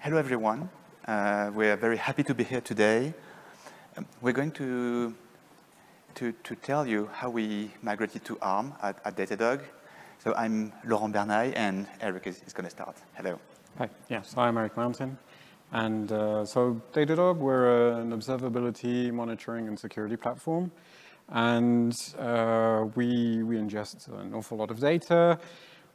hello, everyone. Uh, we're very happy to be here today. Um, we're going to, to, to tell you how we migrated to ARM at, at Datadog. So I'm Laurent Bernaille, and Eric is, is going to start. Hello. Hi, yes, I'm Eric Mountain. And uh, so Datadog, we're an observability, monitoring, and security platform. And uh, we, we ingest an awful lot of data.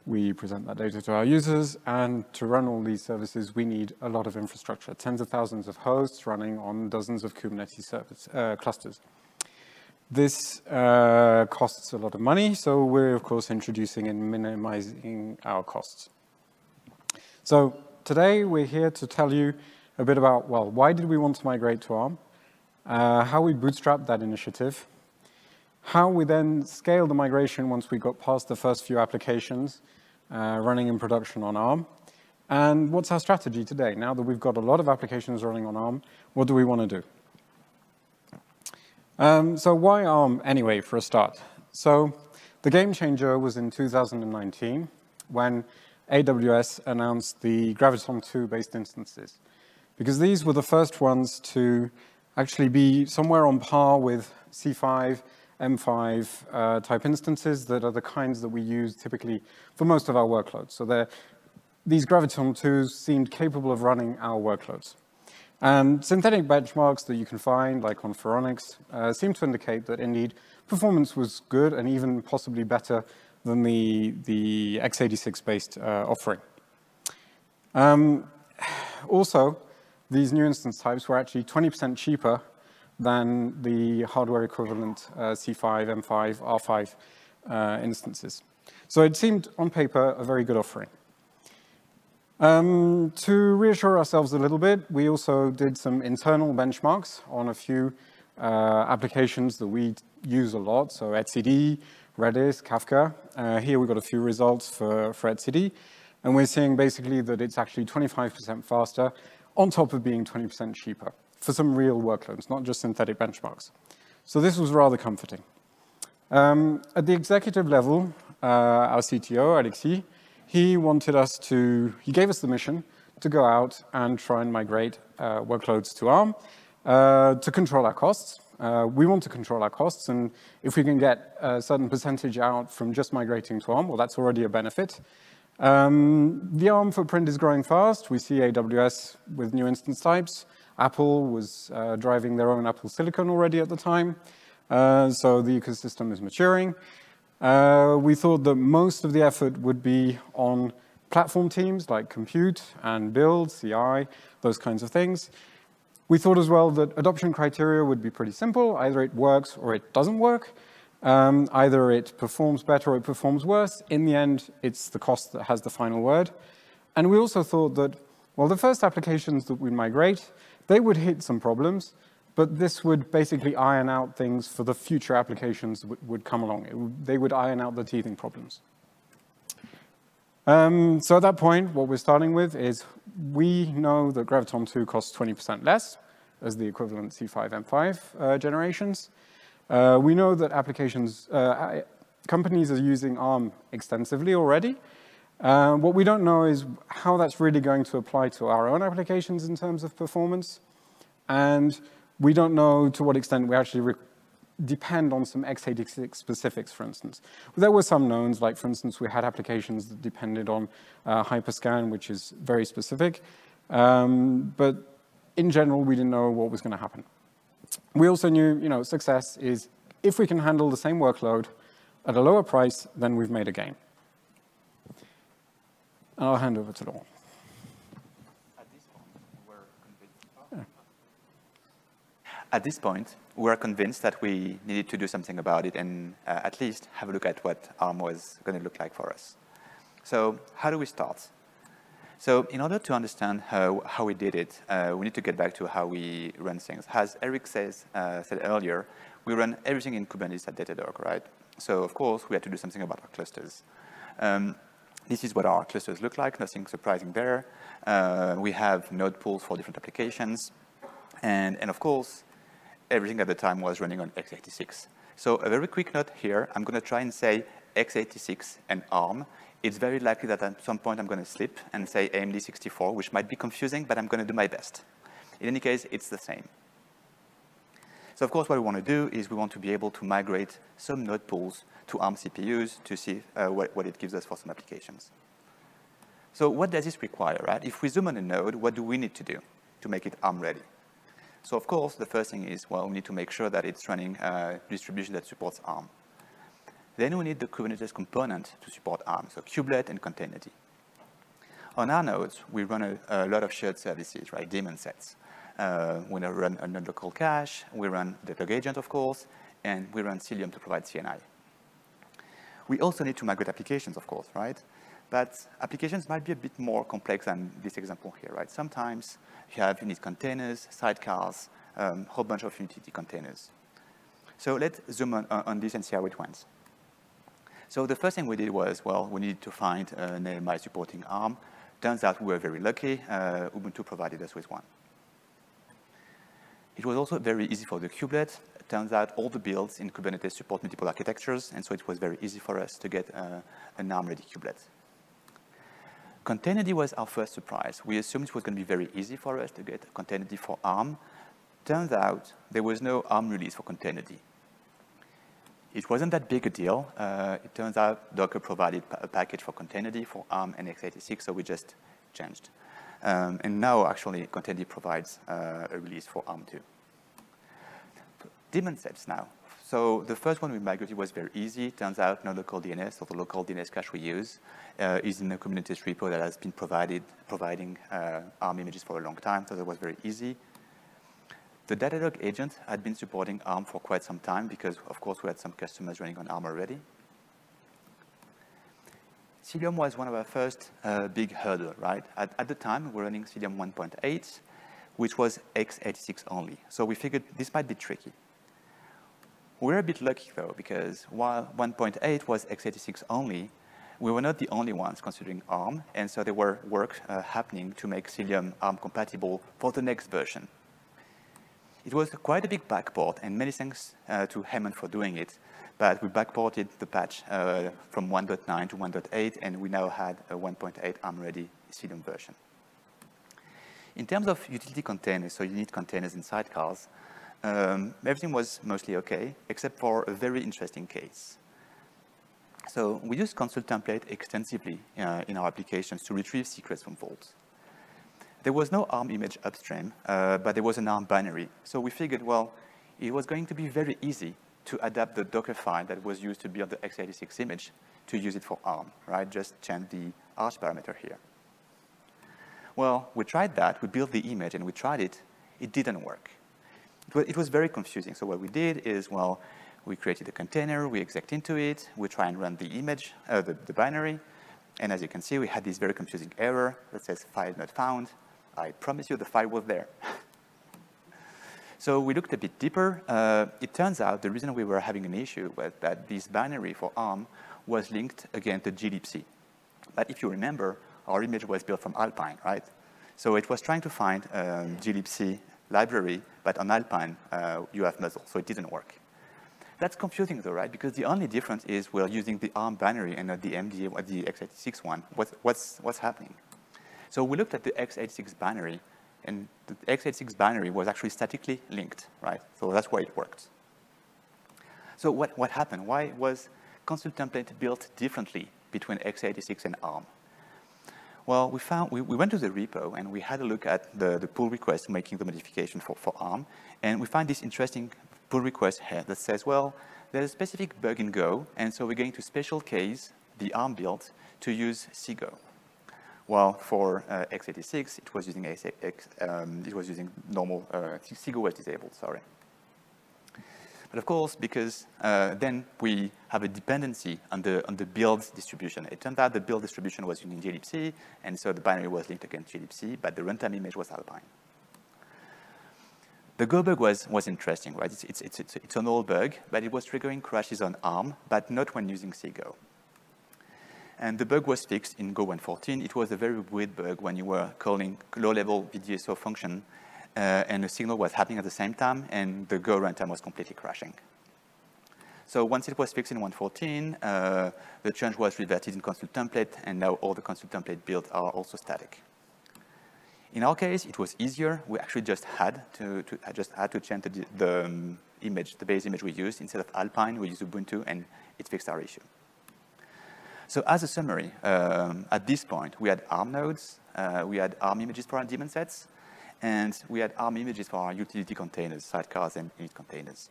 We present that data to our users. And to run all these services, we need a lot of infrastructure, tens of thousands of hosts running on dozens of Kubernetes service, uh, clusters. This uh, costs a lot of money, so we're, of course, introducing and minimizing our costs. So today, we're here to tell you a bit about, well, why did we want to migrate to ARM, uh, how we bootstrapped that initiative, how we then scaled the migration once we got past the first few applications uh, running in production on ARM, and what's our strategy today? Now that we've got a lot of applications running on ARM, what do we want to do? Um, so why ARM anyway, for a start? So the game changer was in 2019 when AWS announced the Graviton 2 based instances. Because these were the first ones to actually be somewhere on par with C5, M5 uh, type instances that are the kinds that we use typically for most of our workloads. So these Graviton 2s seemed capable of running our workloads. And synthetic benchmarks that you can find, like on Phoronix, uh, seem to indicate that indeed performance was good and even possibly better than the, the x86-based uh, offering. Um, also, these new instance types were actually 20% cheaper than the hardware equivalent uh, C5, M5, R5 uh, instances. So it seemed on paper a very good offering. Um, to reassure ourselves a little bit, we also did some internal benchmarks on a few uh, applications that we use a lot, so etcd, Redis, Kafka. Uh, here we've got a few results for, for etcd, and we're seeing basically that it's actually 25% faster on top of being 20% cheaper for some real workloads, not just synthetic benchmarks. So this was rather comforting. Um, at the executive level, uh, our CTO, Alexis, he wanted us to, he gave us the mission to go out and try and migrate uh, workloads to ARM uh, to control our costs. Uh, we want to control our costs, and if we can get a certain percentage out from just migrating to ARM, well, that's already a benefit. Um, the ARM footprint is growing fast. We see AWS with new instance types. Apple was uh, driving their own Apple Silicon already at the time. Uh, so the ecosystem is maturing. Uh, we thought that most of the effort would be on platform teams like compute and build, CI, those kinds of things. We thought as well that adoption criteria would be pretty simple. Either it works or it doesn't work. Um, either it performs better or it performs worse. In the end, it's the cost that has the final word. And we also thought that, well, the first applications that we migrate, they would hit some problems, but this would basically iron out things for the future applications that would come along. Would, they would iron out the teething problems. Um, so at that point, what we're starting with is we know that Graviton 2 costs 20% less as the equivalent C5 M5 uh, generations. Uh, we know that applications, uh, companies are using ARM extensively already. Uh, what we don't know is how that's really going to apply to our own applications in terms of performance. And we don't know to what extent we actually depend on some x86 specifics, for instance. There were some knowns, like for instance, we had applications that depended on uh, Hyperscan, which is very specific. Um, but in general, we didn't know what was going to happen. We also knew, you know, success is if we can handle the same workload at a lower price, then we've made a gain. And I'll hand over to Laurent. At this point, we are convinced that we needed to do something about it and uh, at least have a look at what ARM was going to look like for us. So how do we start? So in order to understand how, how we did it, uh, we need to get back to how we run things. As Eric says, uh, said earlier, we run everything in Kubernetes at Datadog, right? So of course, we had to do something about our clusters. Um, this is what our clusters look like, nothing surprising there. Uh, we have node pools for different applications. And, and of course, everything at the time was running on x86. So a very quick note here, I'm going to try and say x86 and ARM it's very likely that at some point I'm going to slip and say AMD 64, which might be confusing, but I'm going to do my best. In any case, it's the same. So of course, what we want to do is we want to be able to migrate some node pools to ARM CPUs to see uh, what, what it gives us for some applications. So what does this require, right? If we zoom on a node, what do we need to do to make it ARM ready? So of course, the first thing is, well, we need to make sure that it's running a distribution that supports ARM. Then we need the Kubernetes component to support ARM, so kubelet and containerd. On our nodes, we run a, a lot of shared services, right, daemon sets. Uh, we run a local cache, we run the log agent, of course, and we run Cilium to provide CNI. We also need to migrate applications, of course, right? But applications might be a bit more complex than this example here, right? Sometimes you have init containers, sidecars, a um, whole bunch of utility containers. So let's zoom on, on this and see how it went. So the first thing we did was, well, we needed to find an AMI supporting ARM. Turns out we were very lucky. Uh, Ubuntu provided us with one. It was also very easy for the kubelet. It turns out all the builds in Kubernetes support multiple architectures, and so it was very easy for us to get uh, an ARM-ready kubelet. Containerd was our first surprise. We assumed it was going to be very easy for us to get Containerd for ARM. Turns out there was no ARM release for Containerd. It wasn't that big a deal. Uh, it turns out Docker provided a package for Containerd for ARM and x86, so we just changed. Um, and now, actually, Containerd provides uh, a release for ARM2. Daemon sets now. So the first one we migrated was very easy. Turns out node local DNS, or the local DNS cache we use, uh, is in a Kubernetes repo that has been provided, providing uh, ARM images for a long time, so that was very easy. The Datadog agent had been supporting ARM for quite some time because, of course, we had some customers running on ARM already. Cilium was one of our first uh, big hurdle, right? At, at, the time, we were running Cilium 1.8, which was x86 only. So we figured this might be tricky. We're a bit lucky though, because while 1.8 was x86 only, we were not the only ones considering ARM, and so there were work uh, happening to make Cilium ARM compatible for the next version. It was quite a big backport, and many thanks uh, to Hammond for doing it, but we backported the patch uh, from 1.9 to 1.8, and we now had a 1.8 ARM-ready Cilium version. In terms of utility containers, so you init containers in sidecars, um, everything was mostly okay, except for a very interesting case. So we use consul-template extensively uh, in our applications to retrieve secrets from vaults. There was no ARM image upstream, uh, but there was an ARM binary. So we figured, well, it was going to be very easy to adapt the Docker file that was used to build the x86 image to use it for ARM, right? Just change the arch parameter here. Well, we tried that, we built the image and we tried it, it didn't work it was very confusing. So what we did is, well, we created a container, we exec into it, we try and run the image, uh, the, the, binary, and as you can see, we had this very confusing error that says file not found. I promise you the file was there. so we looked a bit deeper. Uh, it turns out the reason we were having an issue was that this binary for ARM was linked again to glibc. But if you remember, our image was built from Alpine, right? So it was trying to find um, glibc library, but on Alpine, uh, you have musl, so it didn't work. That's confusing though, right? Because the only difference is we're using the ARM binary and not the MD or the x86 one. What's, what's, what's happening? So we looked at the x86 binary, and the x86 binary was actually statically linked, right? So that's why it worked. So what, what happened? Why was consul-template built differently between x86 and ARM? Well, we found we, we went to the repo and we had a look at the, the pull request making the modification for, for ARM, and we find this interesting pull request here that says, well, there's a specific bug in Go, and so we're going to special case the ARM build to use cgo. While for uh, x86, it was using X, um, it was using normal uh, cgo was disabled. Sorry. But of course, because uh, then we have a dependency on the, on the build distribution. It turned out the build distribution was using glibc, and so the binary was linked against glibc, but the runtime image was Alpine. The Go bug was, was interesting, right? It's, it's, it's, it's, it's an old bug, but it was triggering crashes on ARM, but not when using cgo. And the bug was fixed in Go 1.14. It was a very weird bug when you were calling low-level VDSO function uh, and the signal was happening at the same time, and the Go runtime was completely crashing. So once it was fixed in 114, uh, the change was reverted in consul-template, and now all the consul-template builds are also static. In our case, it was easier. We actually just had to, to just had to change the, the um, image, the base image we used. Instead of Alpine, we used Ubuntu, and it fixed our issue. So as a summary, um, at this point, we had ARM nodes, uh, we had ARM images for our daemon sets, and we had ARM images for our utility containers, sidecars, and init containers.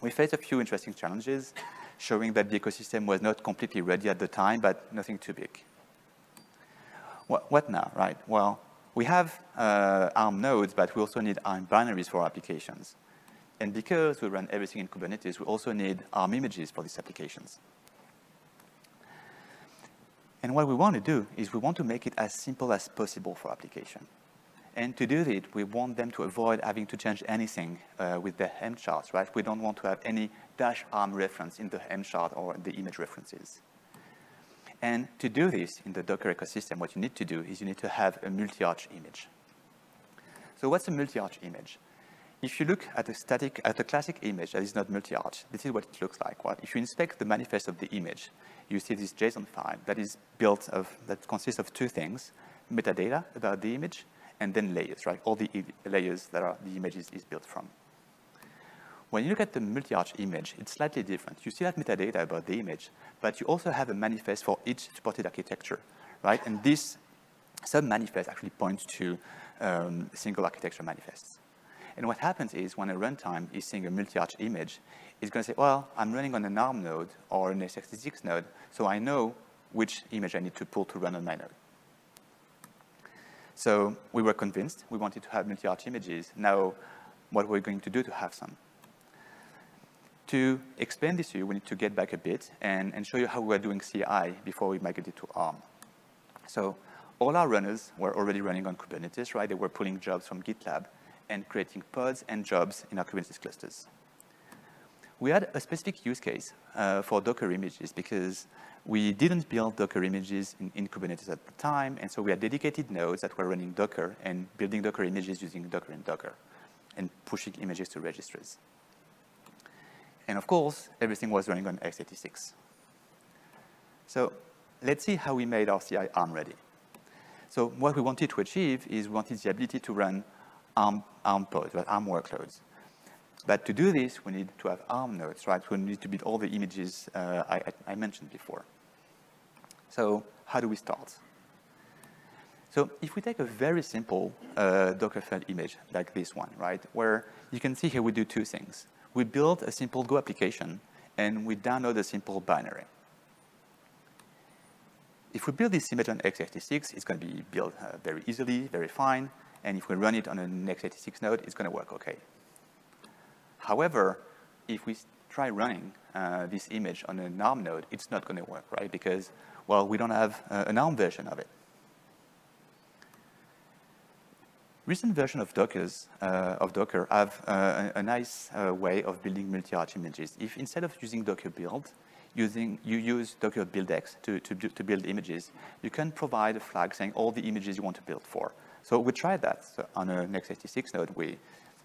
We faced a few interesting challenges, showing that the ecosystem was not completely ready at the time, but nothing too big. What, what now, right? Well, we have uh, ARM nodes, but we also need ARM binaries for our applications. And because we run everything in Kubernetes, we also need ARM images for these applications. And what we want to do is we want to make it as simple as possible for application. And to do that, we want them to avoid having to change anything uh, with the Helm charts, right? We don't want to have any dash arm reference in the Helm chart or the image references. And to do this in the Docker ecosystem, what you need to do is you need to have a multi-arch image. So what's a multi-arch image? If you look at a static, at a classic image that is not multi-arch, this is what it looks like. Well, if you inspect the manifest of the image, you see this JSON file that is built of, that consists of two things, metadata about the image, and then layers, right? All the layers that are, the image is, is built from. When you look at the multi-arch image, it's slightly different. You still have metadata about the image, but you also have a manifest for each supported architecture, right? And this sub-manifest actually points to um, single architecture manifests. And what happens is when a runtime is seeing a multi-arch image, it's going to say, well, I'm running on an ARM node or an x86 node, so I know which image I need to pull to run on my node. So we were convinced we wanted to have multi-arch images. Now, what we're going to do to have some. To explain this to you, we need to get back a bit and, and show you how we were doing CI before we migrated to ARM. So all our runners were already running on Kubernetes, right? They were pulling jobs from GitLab and creating pods and jobs in our Kubernetes clusters. We had a specific use case uh, for Docker images because we didn't build Docker images in, in, Kubernetes at the time, and so we had dedicated nodes that were running Docker and building Docker images using Docker and Docker and pushing images to registries. And of course, everything was running on x86. So let's see how we made our CI ARM ready. So what we wanted to achieve is we wanted the ability to run ARM, ARM pods, ARM workloads. But to do this, we need to have ARM nodes, right? We need to build all the images uh, I, I, mentioned before. So how do we start? So if we take a very simple uh, Dockerfile image like this one, right, where you can see here we do two things. We build a simple Go application, and we download a simple binary. If we build this image on x86, it's going to be built uh, very easily, very fine, and if we run it on an x86 node, it's going to work okay. However, if we try running uh, this image on an ARM node, it's not going to work, right? Because, well, we don't have uh, an ARM version of it. Recent version of Docker's, uh, of Docker have uh, a, a, nice uh, way of building multi-arch images. If instead of using Docker build, using, you use Docker buildx to, to, to build images, you can provide a flag saying all the images you want to build for. So we tried that so on an x86 node. We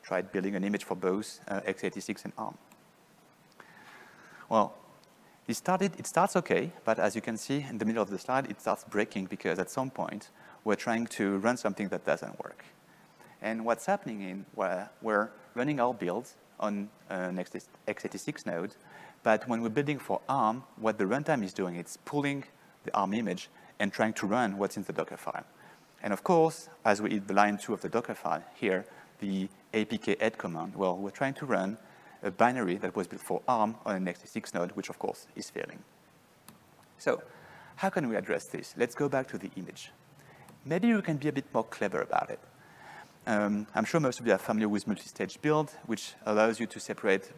tried building an image for both uh, x86 and ARM. Well, it, started, it starts okay, but as you can see in the middle of the slide, it starts breaking because at some point, we're trying to run something that doesn't work. And what's happening in where we're running our builds on an x86 node, but when we're building for ARM, what the runtime is doing, it's pulling the ARM image and trying to run what's in the Docker file. And of course, as we hit the line two of the Docker file here, the apk add command, well, we're trying to run a binary that was built for ARM on an x86 node, which of course is failing. So how can we address this? Let's go back to the image. Maybe we can be a bit more clever about it. Um, I'm sure most of you are familiar with multi-stage build, which allows you to separate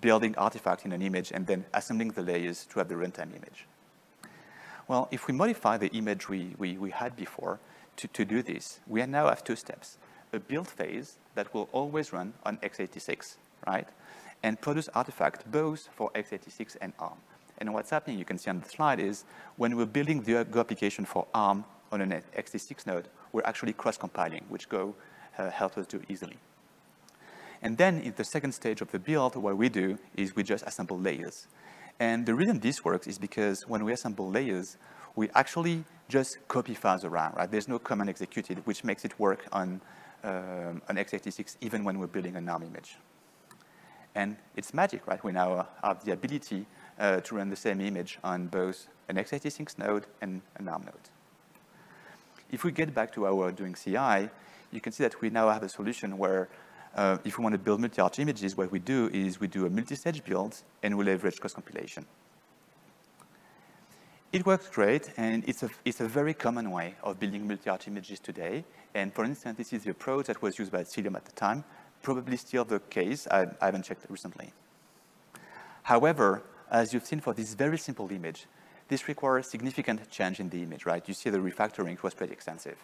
building artifact in an image and then assembling the layers to have the runtime image. Well, if we modify the image we, we, we had before to, to do this, we now have two steps a build phase that will always run on x86, right? And produce artifact both for x86 and ARM. And what's happening, you can see on the slide, is when we're building the Go application for ARM on an x86 node, we're actually cross-compiling, which Go uh, helps us do easily. And then in the second stage of the build, what we do is we just assemble layers. And the reason this works is because when we assemble layers, we actually just copy files around, right? There's no command executed, which makes it work on, um, on x86 even when we're building an ARM image. And it's magic, right? We now have the ability uh, to run the same image on both an x86 node and an ARM node. If we get back to our doing CI, you can see that we now have a solution where uh, if we want to build multi-arch images, what we do is we do a multi-stage build and we leverage cross-compilation. It works great, and it's a, it's a very common way of building multi-arch images today. And for instance, this is the approach that was used by Cilium at the time, probably still the case. I, I haven't checked recently. However, as you've seen for this very simple image, this requires significant change in the image, right? You see the refactoring was pretty extensive.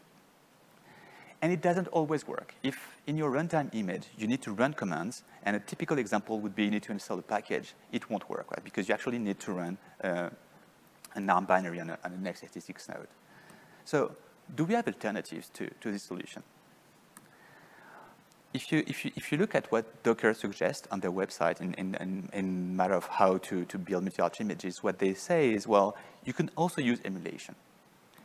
And it doesn't always work. If in your runtime image, you need to run commands, and a typical example would be you need to install a package, it won't work, right? Because you actually need to run uh, a non-binary on, a, an x86 node. So do we have alternatives to, to this solution? If you, if, you, if you look at what Docker suggests on their website in, in, in, in matter of how to, to build multi-arch images, what they say is, well, you can also use emulation.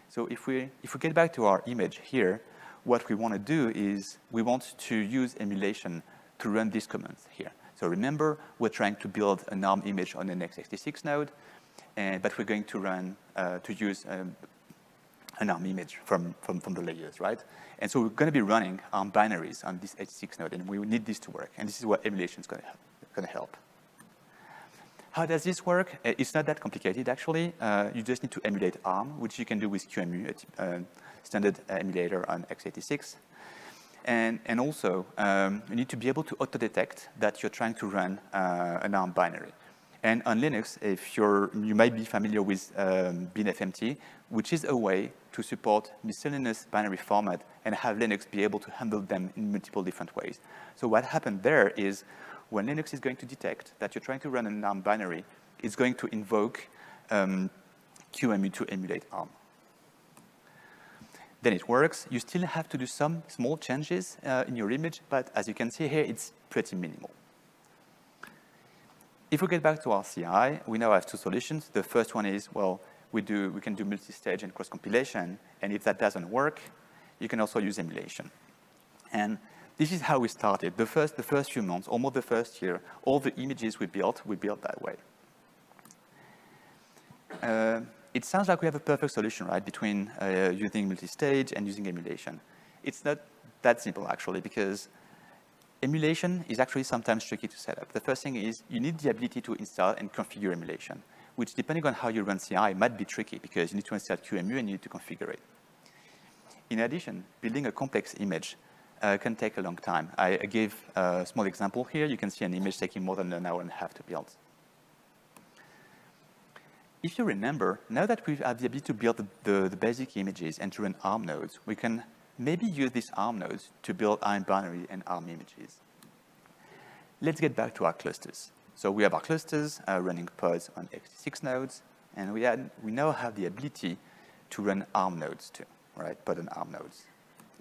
So if we, if we get back to our image here, what we want to do is we want to use emulation to run these commands here. So remember, we're trying to build an ARM image on an x86 node, and, but we're going to run, uh, to use um, an ARM image from, from, from the layers, right? And so we're going to be running ARM binaries on this x86 node, and we need this to work. And this is what emulation is going to help. How does this work? Uh, it's not that complicated, actually. Uh, you just need to emulate ARM, which you can do with QEMU, a uh, standard emulator on x86. And, and also, um, you need to be able to auto-detect that you're trying to run uh, an ARM binary. And on Linux, if you're, you might be familiar with um, BinFMT, which is a way to support miscellaneous binary format and have Linux be able to handle them in multiple different ways. So what happened there is when Linux is going to detect that you're trying to run an ARM binary, it's going to invoke um, QEMU to emulate ARM. Then it works. You still have to do some small changes uh, in your image, but as you can see here, it's pretty minimal. If we get back to our CI, we now have two solutions. The first one is, well, we, do, we can do multi-stage and cross-compilation, and if that doesn't work, you can also use emulation. And this is how we started. The first, the first few months, almost the first year, all the images we built, we built that way. Uh, it sounds like we have a perfect solution, right, between uh, using multi-stage and using emulation. It's not that simple, actually, because emulation is actually sometimes tricky to set up. The first thing is you need the ability to install and configure emulation, which depending on how you run CI might be tricky because you need to install QEMU and you need to configure it. In addition, building a complex image uh, can take a long time. I, I gave a small example here. You can see an image taking more than an hour and a half to build. If you remember, now that we have the ability to build the, the, the basic images and to run ARM nodes, we can maybe use these ARM nodes to build ARM binary and ARM images. Let's get back to our clusters. So we have our clusters uh, running pods on x86 nodes, and we, we now have the ability to run ARM nodes too, right? Pod on ARM nodes.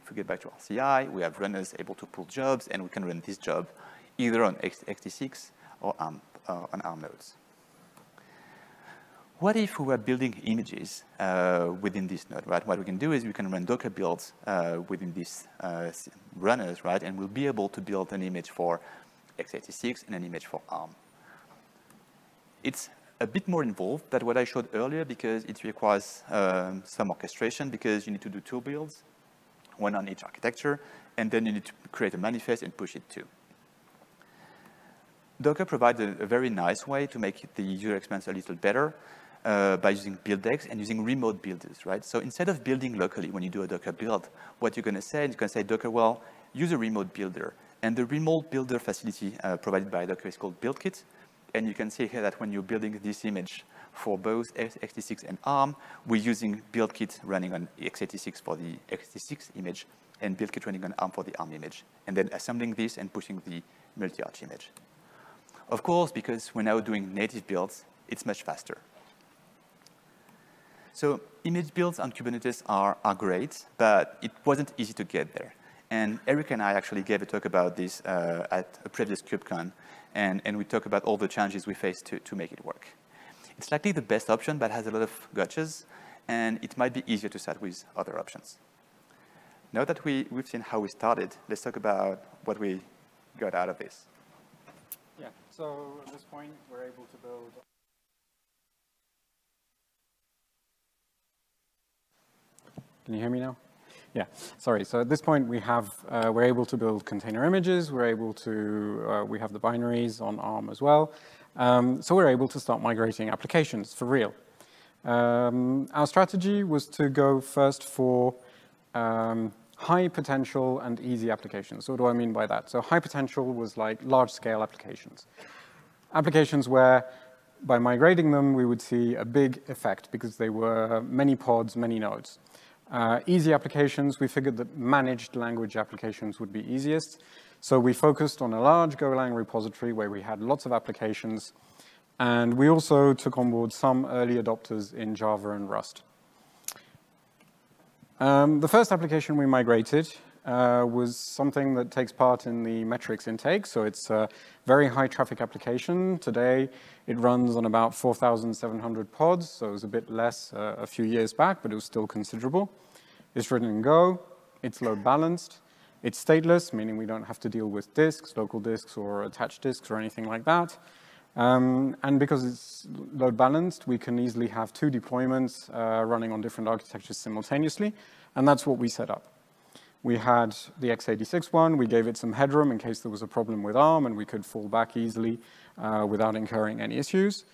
If we get back to our CI, we have runners able to pull jobs, and we can run this job either on x86 or ARM, uh, on ARM nodes what if we were building images uh, within this node, right? What we can do is we can run Docker builds uh, within these uh, runners, right? And we'll be able to build an image for x86 and an image for ARM. It's a bit more involved than what I showed earlier because it requires um, some orchestration because you need to do two builds, one on each architecture, and then you need to create a manifest and push it too. Docker provides a, a very nice way to make the user experience a little better uh, by using buildx and using remote builders, right? So instead of building locally when you do a Docker build, what you're going to say, is you're going to say, Docker, well, use a remote builder. And the remote builder facility uh, provided by Docker is called BuildKit. And you can see here that when you're building this image for both x86 and ARM, we're using BuildKit running on x86 for the x86 image and BuildKit running on ARM for the ARM image. And then assembling this and pushing the multi-arch image. Of course, because we're now doing native builds, it's much faster. So image builds on Kubernetes are, are great, but it wasn't easy to get there. And Eric and I actually gave a talk about this uh, at a previous KubeCon, and, and we talked about all the challenges we faced to, to make it work. It's likely the best option, but has a lot of gotchas, and it might be easier to start with other options. Now that we, we've seen how we started, let's talk about what we got out of this. Yeah, so at this point, we're able to build Can you hear me now? Yeah, sorry. So at this point, we have, uh, we're able to build container images. We're able to, uh, we have the binaries on ARM as well. Um, so we're able to start migrating applications for real. Um, our strategy was to go first for um, high potential and easy applications. So what do I mean by that? So high potential was like large scale applications. Applications where by migrating them, we would see a big effect because they were many pods, many nodes. Uh, easy applications, we figured that managed language applications would be easiest. So we focused on a large Golang repository where we had lots of applications. And we also took on board some early adopters in Java and Rust. Um, the first application we migrated uh, was something that takes part in the metrics intake. So it's a very high traffic application. Today, it runs on about 4,700 pods, so it was a bit less uh, a few years back, but it was still considerable. It's written in Go. It's load balanced. It's stateless, meaning we don't have to deal with disks, local disks, or attached disks, or anything like that. Um, and because it's load balanced, we can easily have two deployments uh, running on different architectures simultaneously, and that's what we set up. We had the x86 one, we gave it some headroom in case there was a problem with ARM and we could fall back easily uh, without incurring any issues.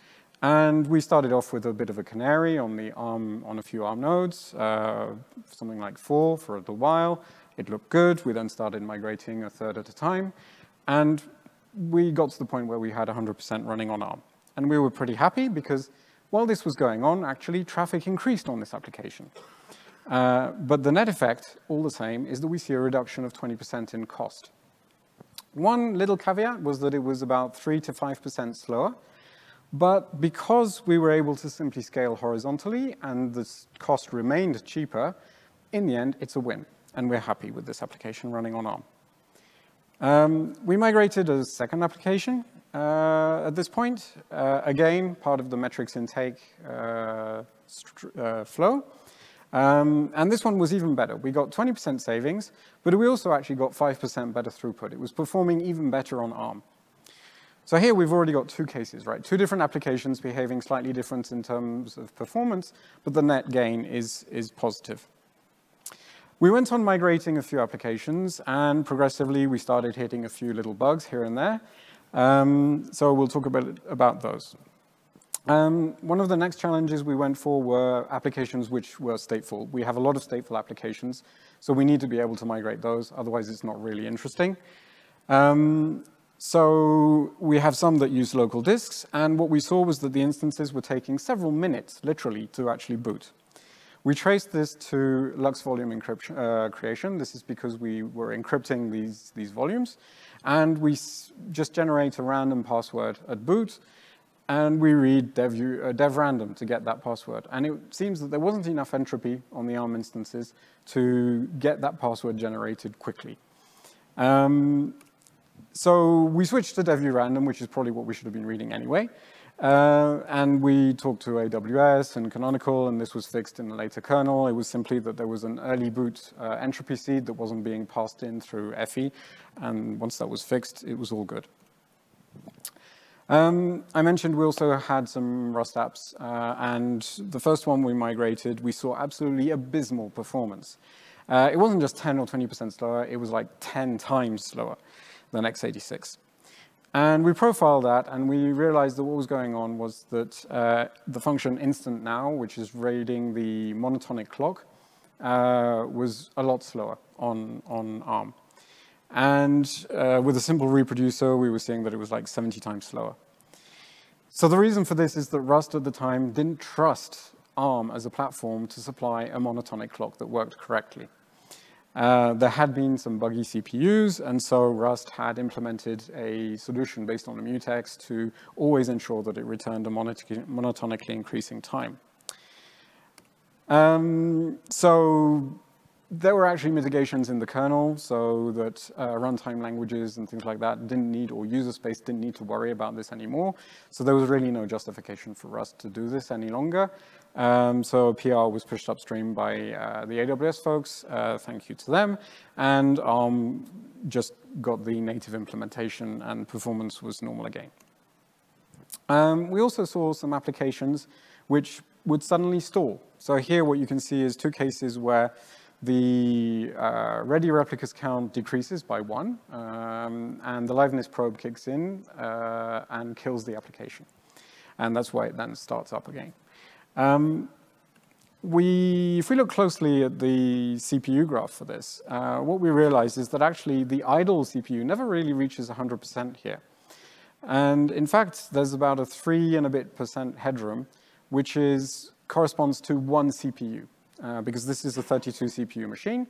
And we started off with a bit of a canary on the ARM, on a few ARM nodes, uh, something like four for a little while. It looked good. We then started migrating a third at a time. And we got to the point where we had 100% running on ARM. And we were pretty happy because while this was going on, actually traffic increased on this application. Uh, but the net effect, all the same, is that we see a reduction of 20% in cost. One little caveat was that it was about 3 to 5% slower, but because we were able to simply scale horizontally and the cost remained cheaper, in the end, it's a win, and we're happy with this application running on ARM. Um, we migrated a second application uh, at this point. Uh, again, part of the metrics intake uh, uh flow. Um, and this one was even better. We got 20% savings, but we also actually got 5% better throughput. It was performing even better on ARM. So here we've already got two cases, right? Two different applications behaving slightly different in terms of performance, but the net gain is, is positive. We went on migrating a few applications, and progressively we started hitting a few little bugs here and there. Um, so we'll talk about, about those. Um, one of the next challenges we went for were applications which were stateful. We have a lot of stateful applications, so we need to be able to migrate those, otherwise it's not really interesting. Um, so we have some that use local disks, and what we saw was that the instances were taking several minutes, literally, to actually boot. We traced this to LUKS volume encryption, uh, creation. This is because we were encrypting these, these volumes, and we just generate a random password at boot, and we read dev, uh, dev random to get that password. And it seems that there wasn't enough entropy on the ARM instances to get that password generated quickly. Um, so we switched to dev urandom, which is probably what we should have been reading anyway. Uh, and we talked to AWS and Canonical, and this was fixed in a later kernel. It was simply that there was an early boot uh, entropy seed that wasn't being passed in through FE, and once that was fixed, it was all good. Um, I mentioned we also had some Rust apps, uh, and the first one we migrated, we saw absolutely abysmal performance. Uh, it wasn't just 10 or 20% slower, it was like 10 times slower than x86. And we profiled that, and we realized that what was going on was that uh, the function instant now, which is reading the monotonic clock, uh, was a lot slower on, on ARM. And uh, with a simple reproducer, we were seeing that it was like 70 times slower. So the reason for this is that Rust at the time didn't trust ARM as a platform to supply a monotonic clock that worked correctly. Uh, there had been some buggy CPUs, and so Rust had implemented a solution based on a mutex to always ensure that it returned a monotonically increasing time. Um, so there were actually mitigations in the kernel so that uh, runtime languages and things like that didn't need, or user space didn't need to worry about this anymore. So there was really no justification for us to do this any longer. Um, so PR was pushed upstream by uh, the AWS folks, uh, thank you to them, and um, just got the native implementation and performance was normal again. Um, we also saw some applications which would suddenly stall. So here what you can see is two cases where the uh, ready replicas count decreases by one, um, and the liveness probe kicks in uh, and kills the application. And that's why it then starts up again. Um, we, if we look closely at the CPU graph for this, uh, what we realize is that actually the idle CPU never really reaches 100% here. And in fact, there's about a three and a bit percent headroom, which is, corresponds to one CPU, uh, because this is a 32 CPU machine.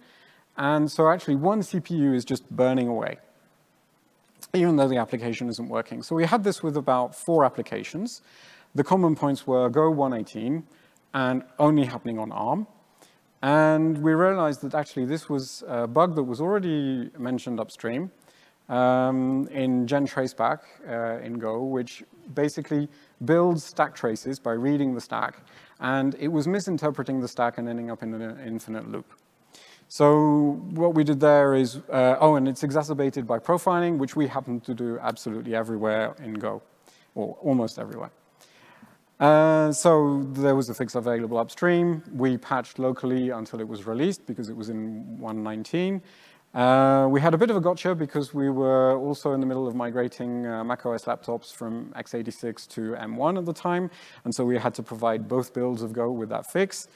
And so actually one CPU is just burning away, even though the application isn't working. So we had this with about four applications. The common points were Go 118 and only happening on ARM. And we realized that actually this was a bug that was already mentioned upstream, um, in gentraceback uh, in Go, which basically builds stack traces by reading the stack, and it was misinterpreting the stack and ending up in an infinite loop. So what we did there is, uh, oh, and it's exacerbated by profiling, which we happen to do absolutely everywhere in Go, or almost everywhere. Uh, so there was a fix available upstream. We patched locally until it was released because it was in 119. Uh, we had a bit of a gotcha because we were also in the middle of migrating uh, macOS laptops from x86 to M1 at the time, and so we had to provide both builds of Go with that fix,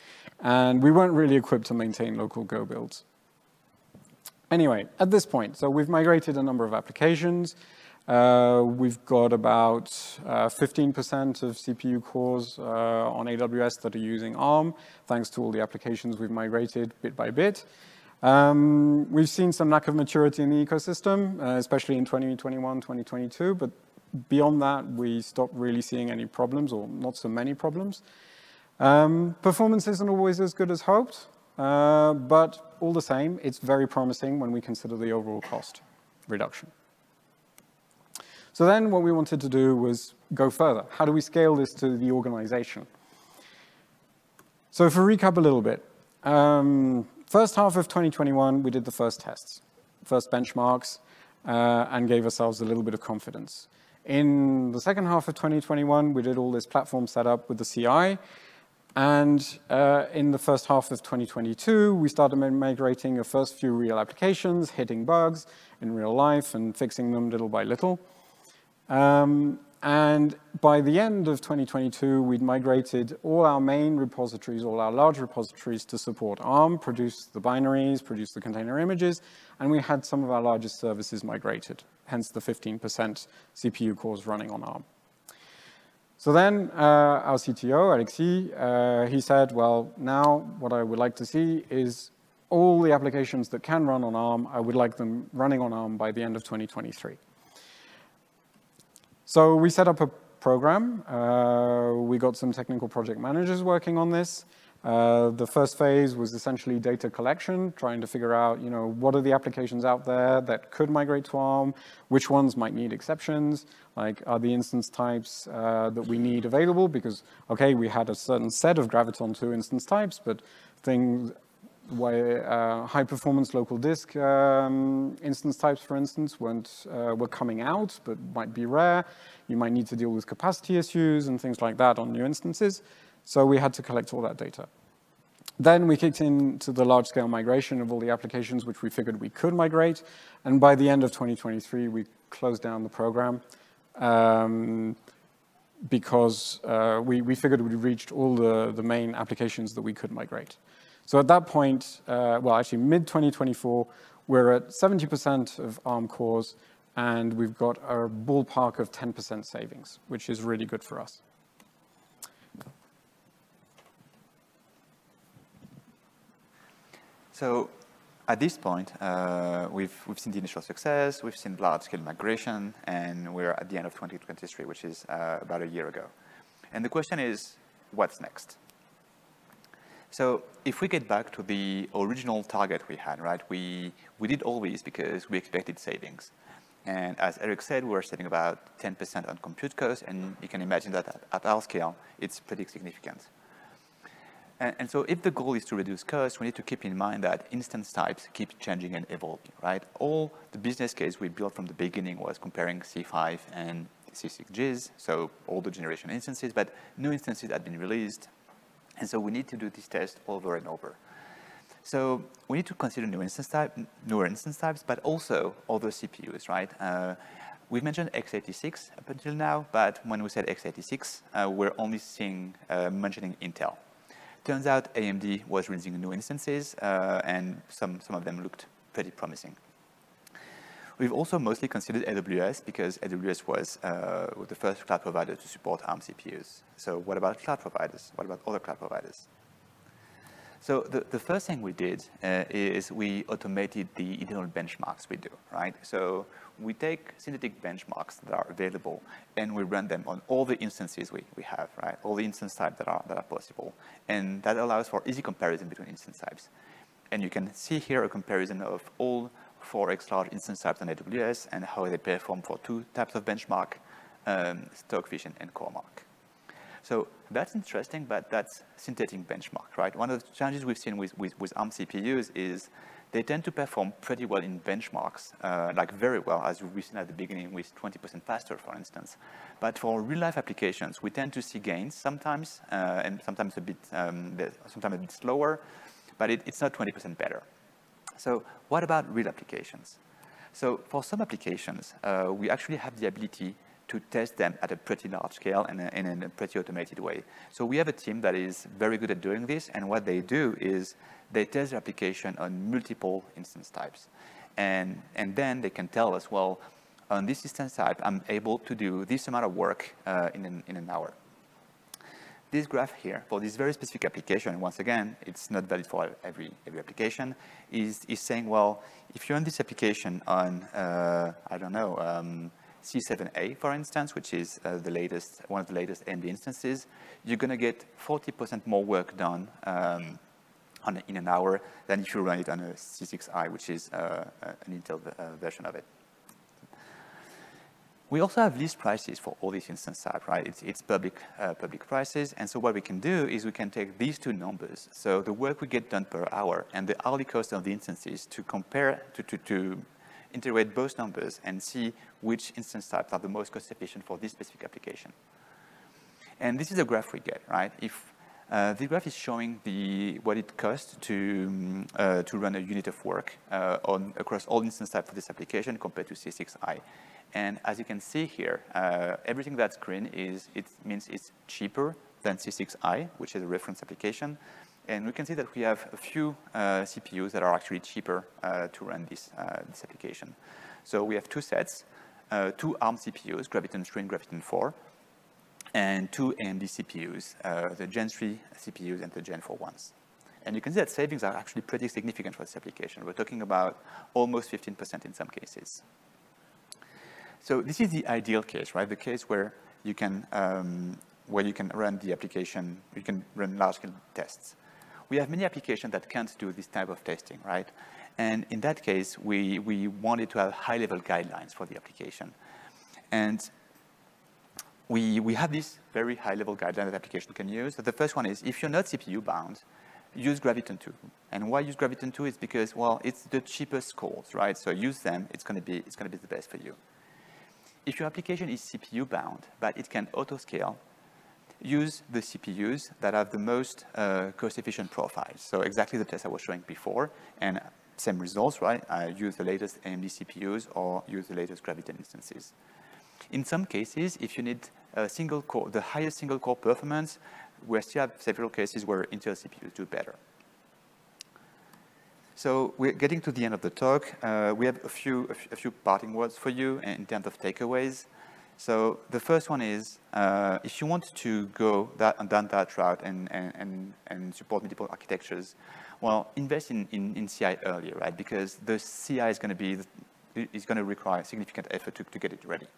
and we weren't really equipped to maintain local Go builds. Anyway, at this point, so we've migrated a number of applications. Uh, we've got about 15% uh, of CPU cores uh, on AWS that are using ARM, thanks to all the applications we've migrated bit by bit. Um, we've seen some lack of maturity in the ecosystem, uh, especially in 2021, 2022, but beyond that, we stopped really seeing any problems, or not so many problems. Um, performance isn't always as good as hoped, uh, but all the same, it's very promising when we consider the overall cost reduction. So then what we wanted to do was go further. How do we scale this to the organization? So we recap a little bit, um, first half of 2021, we did the first tests, first benchmarks, uh, and gave ourselves a little bit of confidence. In the second half of 2021, we did all this platform setup with the CI, and uh, in the first half of 2022, we started migrating a first few real applications, hitting bugs in real life and fixing them little by little. Um, and by the end of 2022, we'd migrated all our main repositories, all our large repositories to support ARM, produce the binaries, produce the container images, and we had some of our largest services migrated, hence the 15% CPU cores running on ARM. So then uh, our CTO, Alexis, uh, he said, well, now what I would like to see is all the applications that can run on ARM, I would like them running on ARM by the end of 2023. So we set up a program. Uh, we got some technical project managers working on this. Uh, the first phase was essentially data collection, trying to figure out, you know, what are the applications out there that could migrate to ARM, which ones might need exceptions, like are the instance types uh, that we need available, because, okay, we had a certain set of Graviton 2 instance types, but things, where uh, high performance local disk um, instance types, for instance, weren't, uh, were coming out, but might be rare. You might need to deal with capacity issues and things like that on new instances. So we had to collect all that data. Then we kicked into the large-scale migration of all the applications which we figured we could migrate. And by the end of 2023, we closed down the program um, because uh, we, we figured we'd reached all the, the main applications that we could migrate. So at that point, uh, well, actually mid-2024, we're at 70% of ARM cores, and we've got a ballpark of 10% savings, which is really good for us. So at this point, uh, we've, we've seen the initial success, we've seen large-scale migration, and we're at the end of 2023, which is uh, about a year ago. And the question is, what's next? So if we get back to the original target we had, right, we, we did all these because we expected savings. And as Eric said, we're saving about 10% on compute costs, and you can imagine that at, at our scale, it's pretty significant. And, and, so if the goal is to reduce costs, we need to keep in mind that instance types keep changing and evolving, right? All the business case we built from the beginning was comparing C5 and C6Gs, so all the generation instances, but new instances had been released. And so we need to do this test over and over. So we need to consider new instance type, newer instance types, but also other CPUs, right? Uh, we've mentioned x86 up until now, but when we said x86, uh, we're only seeing uh, mentioning Intel. Turns out AMD was releasing new instances, uh, and some, some of them looked pretty promising. We've also mostly considered AWS because AWS was uh, the first cloud provider to support ARM CPUs. So what about cloud providers? What about other cloud providers? So the, the first thing we did uh, is we automated the internal benchmarks we do, right? So we take synthetic benchmarks that are available and we run them on all the instances we, we have, right? All the instance types that are, that are possible. And that allows for easy comparison between instance types. And you can see here a comparison of all 4x large instance types on AWS and how they perform for two types of benchmark, um, Stockfish and CoreMark. So that's interesting, but that's synthetic benchmark, right? One of the challenges we've seen with, with, with ARM CPUs is they tend to perform pretty well in benchmarks, uh, like very well, as we've seen at the beginning with 20% faster, for instance. But for real-life applications, we tend to see gains sometimes, uh, and sometimes a bit, um, sometimes a bit slower, but it, it's not 20% better. So what about real applications? So for some applications, uh, we actually have the ability to test them at a pretty large scale and, and in a pretty automated way. So we have a team that is very good at doing this, and what they do is they test their application on multiple instance types. And, and then they can tell us, well, on this instance type, I'm able to do this amount of work uh, in, an, in an hour. This graph here, for this very specific application, once again, it's not valid for every, every application, is, is saying, well, if you run this application on, uh, I don't know, um, C7A, for instance, which is uh, the latest, one of the latest AMD instances, you're going to get 40% more work done um, a, in an hour than if you run it on a C6i, which is uh, an Intel uh, version of it. We also have list prices for all these instance types, right? It's, it's public, uh, public prices. And so what we can do is we can take these two numbers, so the work we get done per hour and the hourly cost of the instances to compare, to, to, to integrate both numbers and see which instance types are the most cost efficient for this specific application. And this is a graph we get, right? If uh, the graph is showing the what it costs to uh, to run a unit of work uh, on across all instance types for this application compared to C6i. And as you can see here, uh, everything that's green is it means it's cheaper than C6i, which is a reference application. And we can see that we have a few uh, CPUs that are actually cheaper uh, to run this, uh, this application. So we have two sets, uh, two ARM CPUs, Graviton 3 and Graviton 4, and two AMD CPUs, uh, the Gen 3 CPUs and the Gen 4 ones. And you can see that savings are actually pretty significant for this application. We're talking about almost 15% in some cases. So this is the ideal case, right? The case where you can, um, where you can run the application, you can run large-scale tests we have many applications that can't do this type of testing, right? And in that case, we, we wanted to have high-level guidelines for the application. And we, we have this very high-level guideline that application can use. The first one is, if you're not CPU-bound, use Graviton 2. And why use Graviton 2 is because, well, it's the cheapest cores, right? So use them, it's gonna be, it's gonna be the best for you. If your application is CPU-bound, but it can auto-scale, use the CPUs that have the most uh, cost-efficient profiles. So exactly the test I was showing before, and same results, right? I use the latest AMD CPUs or use the latest Graviton instances. In some cases, if you need a single core, the highest single core performance, we still have several cases where Intel CPUs do better. So we're getting to the end of the talk. Uh, we have a few, a few parting words for you in terms of takeaways. So the first one is, uh, if you want to go that, down that route and, and, and support multiple architectures, well, invest in, in, in CI earlier, right? Because the CI is going to be, is going to require significant effort to, to get it ready.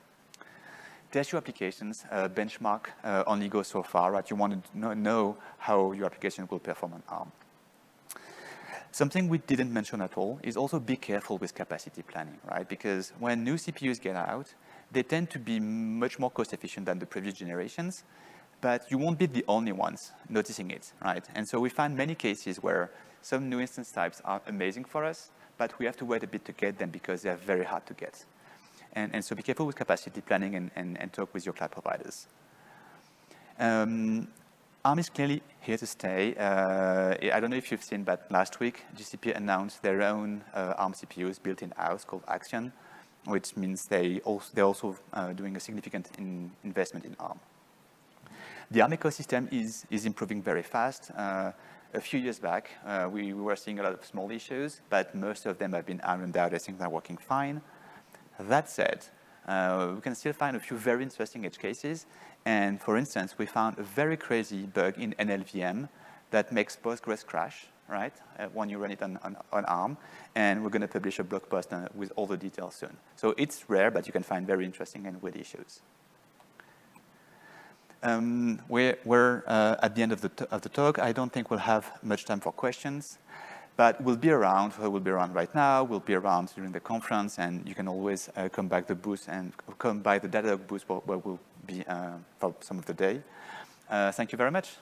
test your applications, uh, benchmark uh, only goes so far, right? You want to know, know how your application will perform on ARM. Something we didn't mention at all is also be careful with capacity planning, right? Because when new CPUs get out, they tend to be much more cost efficient than the previous generations, but you won't be the only ones noticing it, right? And so we find many cases where some new instance types are amazing for us, but we have to wait a bit to get them because they're very hard to get. And, and so be careful with capacity planning and, and, and talk with your cloud providers. Um, ARM is clearly here to stay. Uh, I don't know if you've seen, but last week, GCP announced their own uh, ARM CPUs built in-house called Axion, which means they also, they're also uh, doing a significant in investment in ARM. The ARM ecosystem is, is improving very fast. Uh, a few years back, uh, we, we, were seeing a lot of small issues, but most of them have been ironed out. I think they're working fine. That said, uh, we can still find a few very interesting edge cases. And for instance, we found a very crazy bug in LLVM that makes Postgres crash, right, uh, when you run it on, on, on ARM. And we're going to publish a blog post uh, with all the details soon. So it's rare, but you can find very interesting and weird issues. Um, we're, we're uh, at the end of the, of the talk. I don't think we'll have much time for questions. But we'll be around, we'll be around right now, we'll be around during the conference, and you can always uh, come back the booth and come by the Datadog booth where, where we'll be uh, for some of the day. Uh, thank you very much.